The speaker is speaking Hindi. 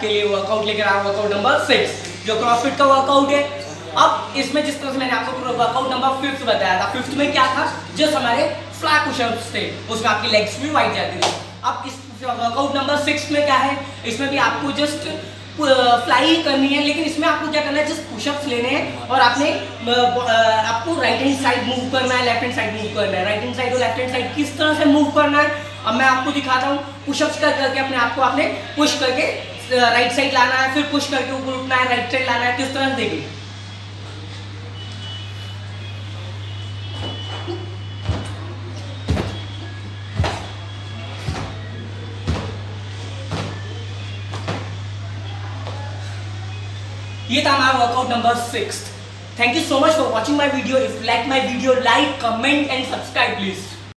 के लिए वर्कआउट लेकर आया वर्कआउट नंबर सिक्स जो क्रॉसफिट का वर्कआउट है। अब इसमें जिस तरह से मैंने आपको वर्कआउट नंबर फिफ्थ बताया था फिफ्थ में क्या था? जस्ट हमारे फ्लैट पुशअप्स थे, उसमें आपकी लेग्स भी वाइट जाती थी। अब इस वर्कआउट नंबर सिक्स में क्या है? इसमें भी आपको जस्ट फ्लाई करनी है, लेकिन इसमें आपको क्या करना है? जस्ट पुशअप्स लेने हैं। और आपने आपको राइट हैंड साइड मूव करना है लेफ़्ट हैंड साइड मूव करना है। राइट हैंड साइड और लेफ़्ट हैंड साइड किस तरह से मूव करना है? अब मैं आपको दिखाता हूँ। पुशअप्स कर करके अपने आप को आपने पुश करके राइट साइड लाना है, फिर पुश करके ऊपर उठना है राइट साइड लाना है किस तरह से ये था हमारा workout number six thank you so much for watching my video if like my video like comment and subscribe please